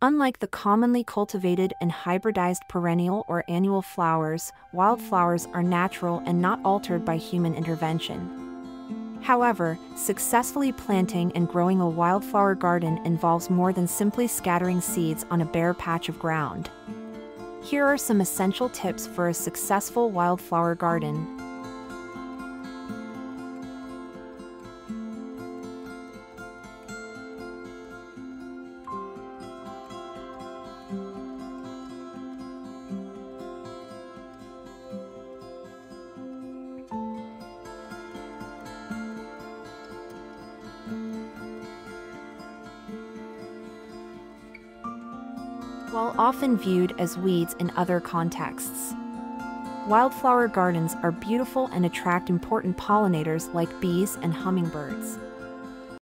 Unlike the commonly cultivated and hybridized perennial or annual flowers, wildflowers are natural and not altered by human intervention. However, successfully planting and growing a wildflower garden involves more than simply scattering seeds on a bare patch of ground. Here are some essential tips for a successful wildflower garden. While often viewed as weeds in other contexts. Wildflower gardens are beautiful and attract important pollinators like bees and hummingbirds.